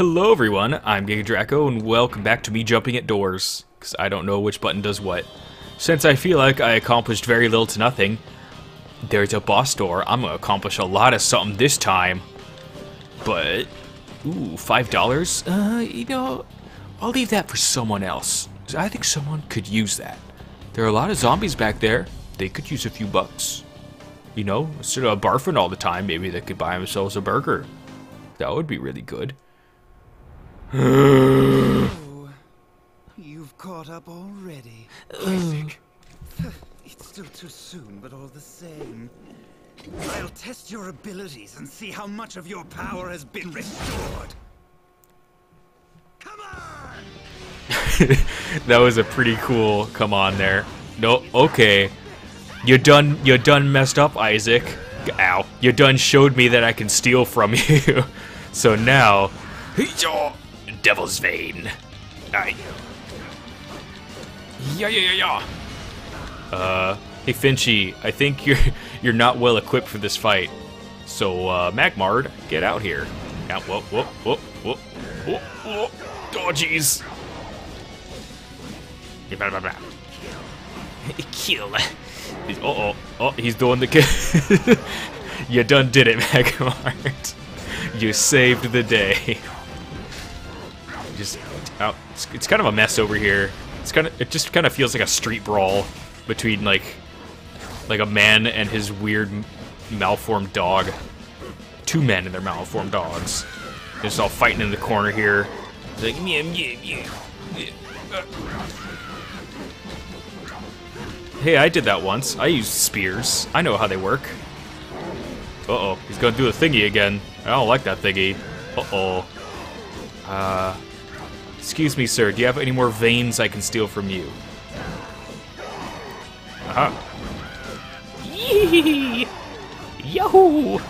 Hello everyone, I'm Gigadrako and welcome back to me jumping at doors, because I don't know which button does what. Since I feel like I accomplished very little to nothing, there's a boss door, I'm gonna accomplish a lot of something this time. But, ooh, five dollars? Uh, you know, I'll leave that for someone else. I think someone could use that. There are a lot of zombies back there, they could use a few bucks. You know, instead of barfing all the time, maybe they could buy themselves a burger. That would be really good. Oh, you've caught up already. Isaac. It's still too soon, but all the same. I'll test your abilities and see how much of your power has been restored. Come on! that was a pretty cool come on there. No, okay. You done you done messed up, Isaac. Ow. You done showed me that I can steal from you. so now Devil's Vein. Aye. Yeah yeah yeah yeah. Uh hey Finchy, I think you're you're not well equipped for this fight. So uh Magmard, get out here. Now whoop whoop whoop whoop whoop whoop. Oh jeez. Kill. He's, uh oh, oh, he's doing the kill. you done did it, Magmard. You saved the day. Out. It's, it's kind of a mess over here. It's kind of. It just kind of feels like a street brawl between like, like a man and his weird malformed dog. Two men and their malformed dogs. They're just all fighting in the corner here. Like. Hey, I did that once. I used spears. I know how they work. Uh-oh, he's gonna do the thingy again. I don't like that thingy. Uh-oh. Uh, excuse me, sir. Do you have any more veins I can steal from you? Uh-huh. Yee! Yahoo!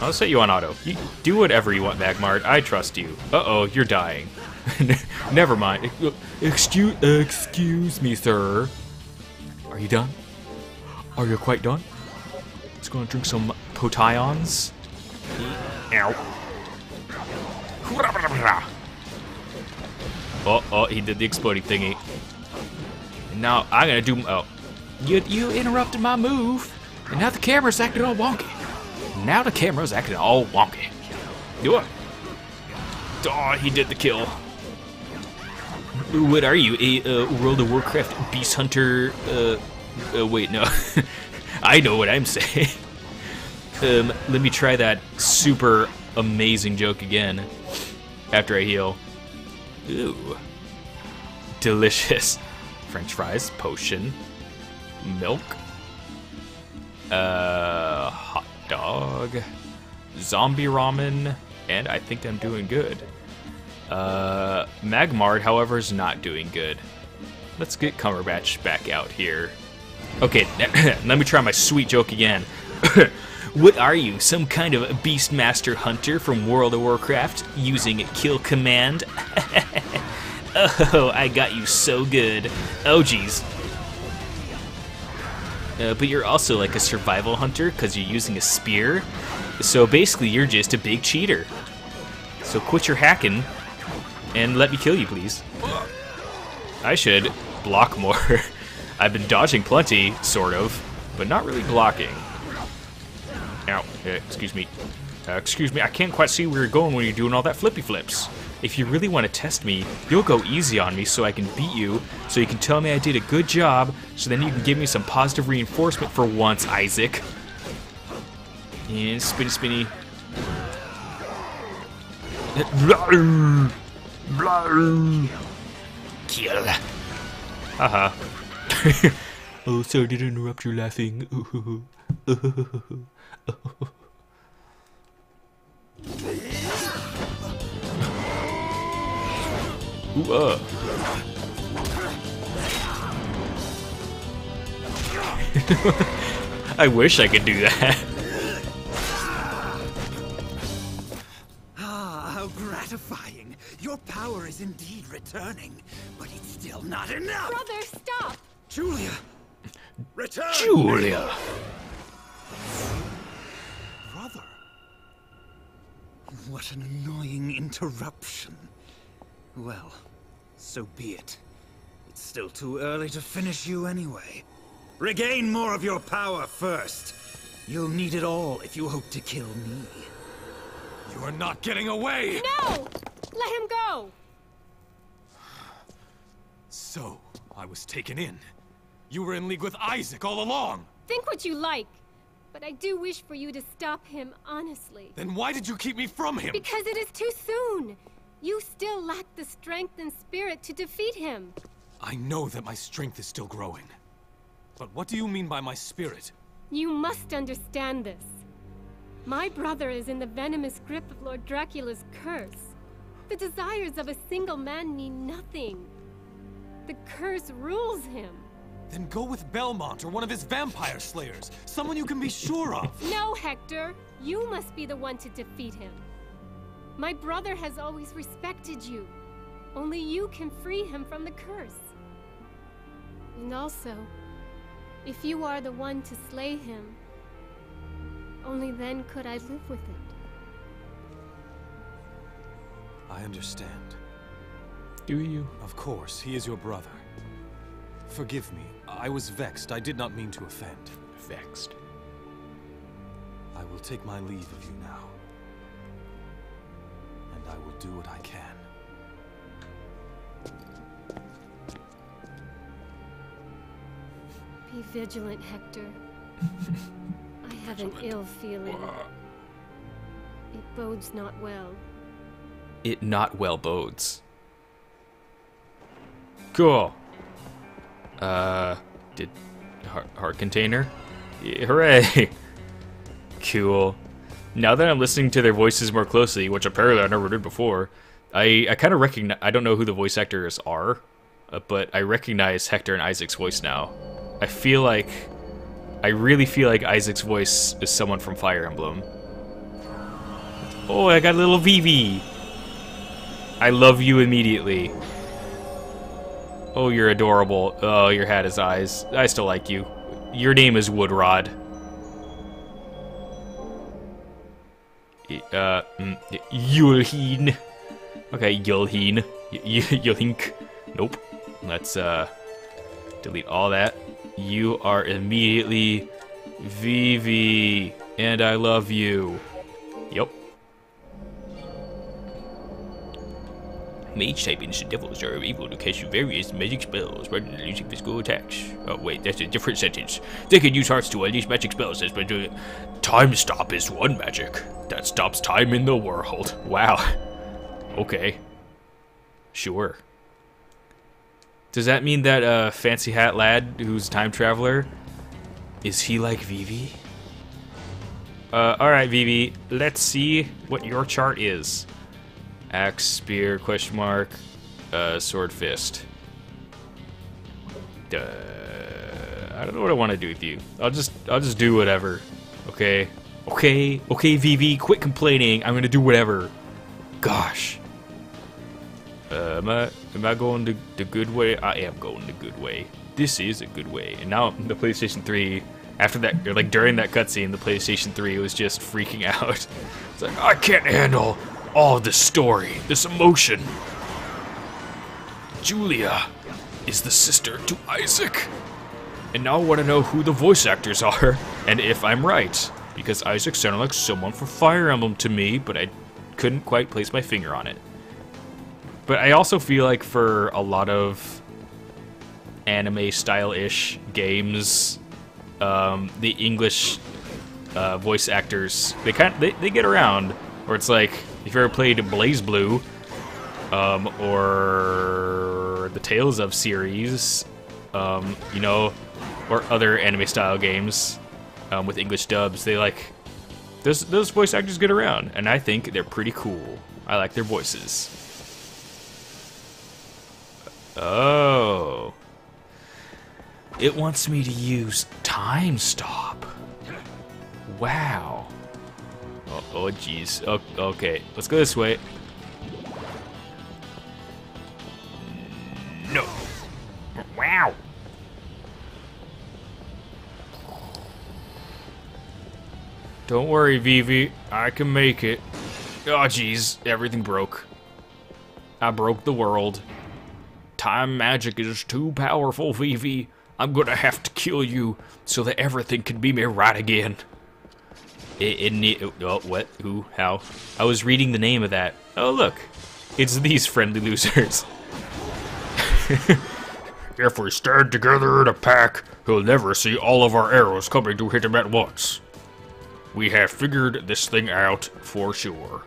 I'll set you on auto. You do whatever you want, Magmard. I trust you. Uh-oh, you're dying. Never mind. Excuse, excuse me, sir. Are you done? Are you quite done? Let's go and drink some potions. Ow. Oh, oh, he did the exploding thingy. And now I'm gonna do. Oh, you you interrupted my move, and now the camera's acting all wonky. Now the camera's acting all wonky. Do it. Oh, he did the kill. What are you, a uh, World of Warcraft beast hunter? Uh, uh wait, no. I know what I'm saying. um, let me try that super amazing joke again after I heal. Ooh. Delicious. French fries, potion, milk, uh, hot dog, zombie ramen, and I think I'm doing good. Uh, Magmard, however, is not doing good. Let's get Cumberbatch back out here. Okay, let me try my sweet joke again. what are you, some kind of Beastmaster hunter from World of Warcraft using kill command? oh, I got you so good. Oh, jeez. Uh, but you're also like a survival hunter because you're using a spear. So basically, you're just a big cheater. So quit your hacking and let me kill you, please. I should block more. I've been dodging plenty, sort of, but not really blocking. Ow, uh, excuse me. Uh, excuse me, I can't quite see where you're going when you're doing all that flippy flips. If you really want to test me, you'll go easy on me so I can beat you, so you can tell me I did a good job, so then you can give me some positive reinforcement for once, Isaac. And spinny spinny. Kill. Haha. oh, sorry to interrupt your laughing. Ooh, uh. I wish I could do that. Ah, how gratifying. Your power is indeed returning, but it's still not enough. Brother, stop! Julia! Return! Julia! What an annoying interruption. Well, so be it. It's still too early to finish you anyway. Regain more of your power first. You'll need it all if you hope to kill me. You are not getting away! No! Let him go! So, I was taken in. You were in league with Isaac all along! Think what you like. But I do wish for you to stop him, honestly. Then why did you keep me from him? Because it is too soon. You still lack the strength and spirit to defeat him. I know that my strength is still growing. But what do you mean by my spirit? You must understand this. My brother is in the venomous grip of Lord Dracula's curse. The desires of a single man mean nothing. The curse rules him. Then go with Belmont or one of his vampire slayers. Someone you can be sure of. No, Hector. You must be the one to defeat him. My brother has always respected you. Only you can free him from the curse. And also, if you are the one to slay him, only then could I live with it. I understand. Do you? Of course, he is your brother. Forgive me. I was vexed. I did not mean to offend. Vexed. I will take my leave of you now. And I will do what I can. Be vigilant, Hector. I have an ill feeling. It bodes not well. It not well bodes. Cool. Uh, did heart, heart container? Yeah, hooray! cool. Now that I'm listening to their voices more closely, which apparently I never did before, I I kind of recognize. I don't know who the voice actors are, uh, but I recognize Hector and Isaac's voice now. I feel like, I really feel like Isaac's voice is someone from Fire Emblem. Oh, I got a little Vivi. I love you immediately. Oh, you're adorable. Oh, your hat is eyes. I still like you. Your name is Woodrod. Uh, mm, Yulheen. Okay, Yulheen. Y- y- Yulhink. Nope. Let's, uh, delete all that. You are immediately Vivi, and I love you. Yep. Mage type ancient devils are able to cast various magic spells rather than using physical attacks. Oh wait, that's a different sentence. They can use hearts to unleash magic spells as doing. Time stop is one magic that stops time in the world. Wow. Okay. Sure. Does that mean that uh, fancy hat lad who's a time traveler is he like Vivi? Uh, all right, Vivi. Let's see what your chart is. Axe, spear, question mark, uh, sword, fist. Duh. I don't know what I want to do with you. I'll just, I'll just do whatever. Okay, okay, okay, Vivi. Quit complaining. I'm gonna do whatever. Gosh. Uh, am I, am I going the, the good way? I am going the good way. This is a good way. And now the PlayStation 3, after that, like during that cutscene, the PlayStation 3 was just freaking out. It's like, I can't handle all this story, this emotion. Julia is the sister to Isaac. And now I want to know who the voice actors are, and if I'm right. Because Isaac sounded like someone from Fire Emblem to me, but I couldn't quite place my finger on it. But I also feel like for a lot of anime style ish games, um, the English uh, voice actors they kind they, they get around. Where it's like if you ever played BlazBlue, um, or the Tales of series, um, you know, or other anime style games um, with English dubs, they like those those voice actors get around, and I think they're pretty cool. I like their voices. Oh. It wants me to use time stop. Wow. Oh, oh jeez. Oh, okay, let's go this way. No. Wow. Don't worry, Vivi. I can make it. Oh, jeez. Everything broke. I broke the world. Time magic is too powerful, Vivi. I'm gonna have to kill you so that everything can be made right again. It, it need, oh, what? Who? How? I was reading the name of that. Oh, look. It's these friendly losers. if we stand together in a pack, he'll never see all of our arrows coming to hit him at once. We have figured this thing out for sure.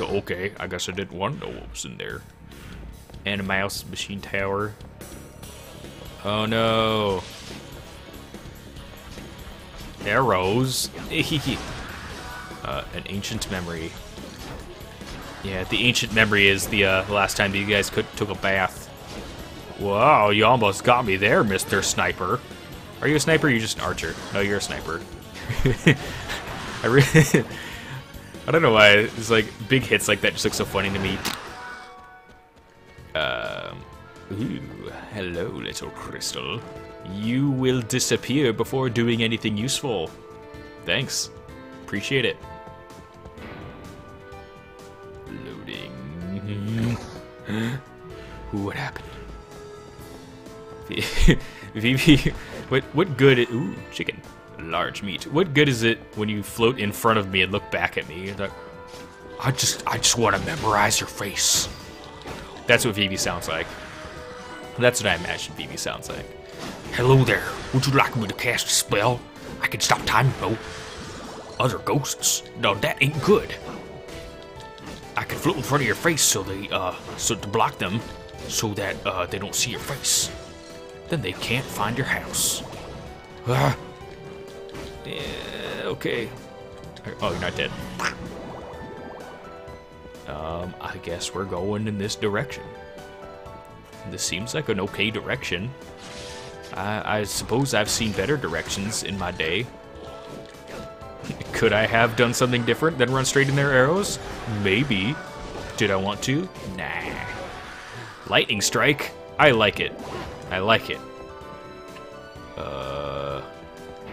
Oh, okay, I guess I didn't want to know what was in there. And a mouse machine tower. Oh no. Arrows. uh, an ancient memory. Yeah, the ancient memory is the uh, last time you guys could, took a bath. Wow, you almost got me there, Mr. Sniper. Are you a sniper or are you just an archer? No, you're a sniper. I really... I don't know why. It's like, big hits like that just look so funny to me. Um... Ooh, hello, little crystal. You will disappear before doing anything useful. Thanks. Appreciate it. Loading. What happened? Vivi, what what good? It, ooh, chicken, large meat. What good is it when you float in front of me and look back at me? Like, I just I just want to memorize your face. That's what Vivi sounds like. That's what I imagine Vivi sounds like. Hello there. Would you like me to cast a spell? I can stop time, though. Other ghosts? No, that ain't good. I can float in front of your face so they, uh, so to block them, so that, uh, they don't see your face. Then they can't find your house. Yeah, okay. Oh, you're not dead. Um, I guess we're going in this direction. This seems like an okay direction. I, I suppose I've seen better directions in my day. Could I have done something different than run straight in their arrows? Maybe. Did I want to? Nah. Lightning strike? I like it. I like it. Uh,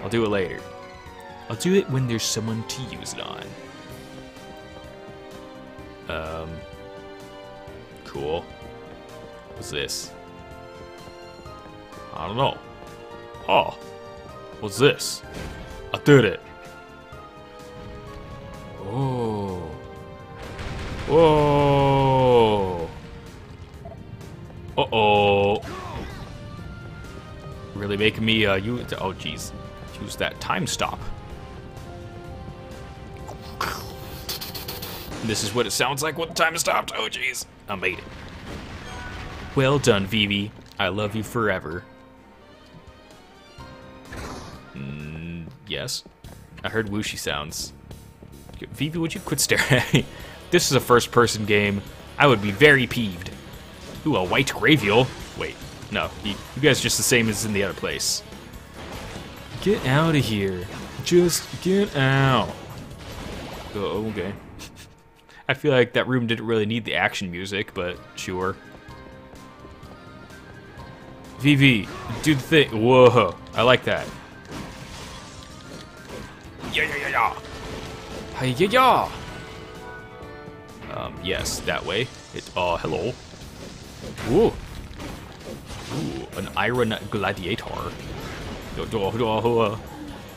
I'll do it later. I'll do it when there's someone to use it on. Um, cool. What's this? I don't know. Oh, what's this? I did it. Oh. Whoa. Uh-oh. Really making me, uh, you, oh jeez. Use that time stop. This is what it sounds like when the time stopped. Oh jeez. I made it. Well done, Vivi. I love you forever. Yes. I heard whooshy sounds. Vivi, would you quit staring at me? This is a first-person game. I would be very peeved. Ooh, a white Gravial. Wait, no. You, guys just the same as in the other place. Get out of here. Just get out. Oh, okay. I feel like that room didn't really need the action music, but sure. Vivi, do the thing. Whoa, I like that. Hey, yeah, yeah. Um, yes, that way. It, uh, hello. Ooh. Ooh, an Iron Gladiator.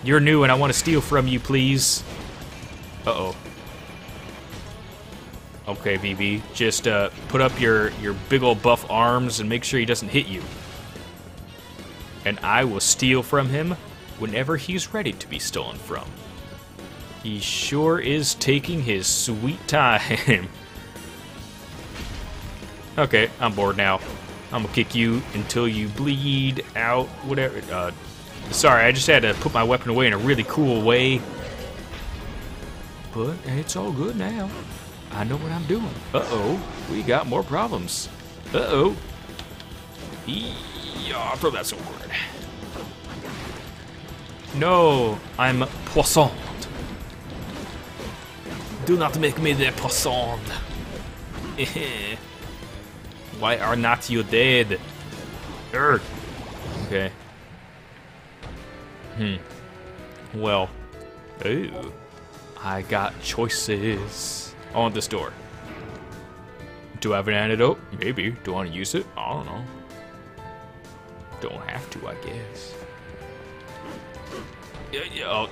You're new and I want to steal from you, please. Uh-oh. Okay, Vivi. Just, uh, put up your, your big old buff arms and make sure he doesn't hit you and I will steal from him whenever he's ready to be stolen from. He sure is taking his sweet time. okay, I'm bored now. I'm gonna kick you until you bleed out, whatever. Uh, sorry, I just had to put my weapon away in a really cool way. But it's all good now. I know what I'm doing. Uh-oh, we got more problems. Uh-oh. Yeah, throw that sword. No, I'm poisson. Do not make me the poisson. Why are not you dead? Urgh. Okay. Hmm. Well. Ooh. I got choices. I want this door. Do I have an antidote? Maybe. Do I want to use it? I don't know. Don't have to, I guess. Oh,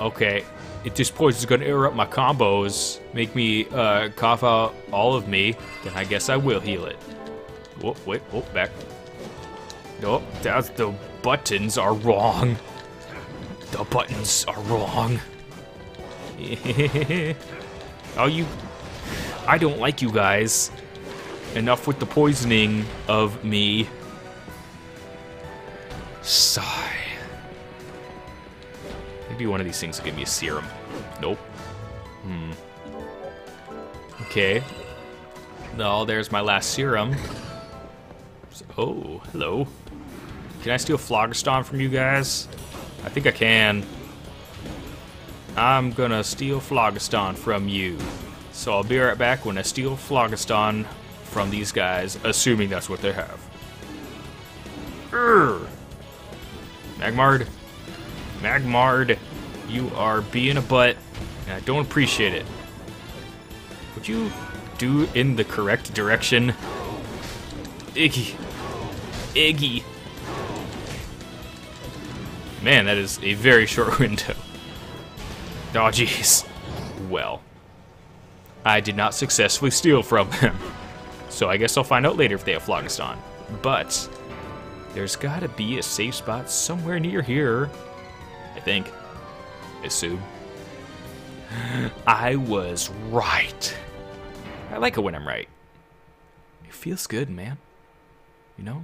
okay. If this poison is gonna interrupt my combos, make me uh, cough out all of me, then I guess I will heal it. Whoa, wait, oh, back. No, that's the buttons are wrong. The buttons are wrong. oh, you. I don't like you guys. Enough with the poisoning of me. Sigh. Maybe one of these things will give me a serum. Nope. Hmm. Okay. No, there's my last serum. Oh, hello. Can I steal Phlogiston from you guys? I think I can. I'm gonna steal Phlogiston from you. So I'll be right back when I steal Phlogiston from these guys, assuming that's what they have. Urgh. Magmard. Magmard, you are being a butt, and I don't appreciate it. Would you do in the correct direction? Iggy. Iggy. Man, that is a very short window. Oh, jeez. Well. I did not successfully steal from them. So I guess I'll find out later if they have Phlogiston. But, there's gotta be a safe spot somewhere near here. I think. Assume. I was right. I like it when I'm right. It feels good, man. You know?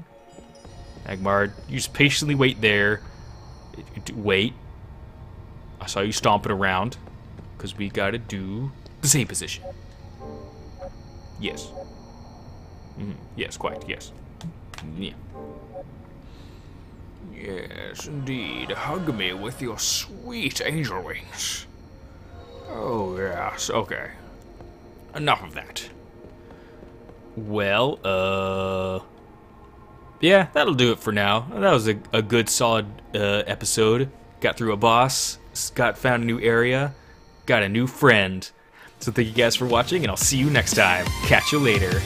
Magmar, you just patiently wait there. Wait. I saw you stomping around. Because we gotta do the same position. Yes. Mm, yes, quite, yes. Yeah. Yes, indeed. Hug me with your sweet angel wings. Oh, yes, okay. Enough of that. Well, uh... Yeah, that'll do it for now. That was a, a good, solid uh, episode. Got through a boss, Scott found a new area, got a new friend. So thank you guys for watching, and I'll see you next time. Catch you later.